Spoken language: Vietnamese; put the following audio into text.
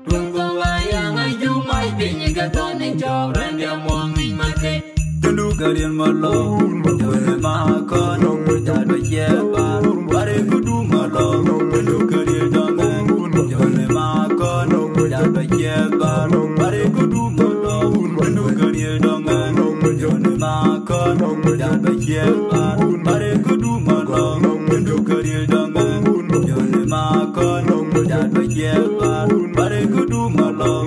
Tungo ayang ayu mai pinyi ka tone choren dia mongi mate. Tundu kalian malo, jole makon, jado yeba, bare kudu malo, tundu kalian jangan, jole makon, jado yeba, bare kudu malo, tundu kalian jangan, jole makon, jado yeba. con ông đôi đàn đôi che ta mare kudu malo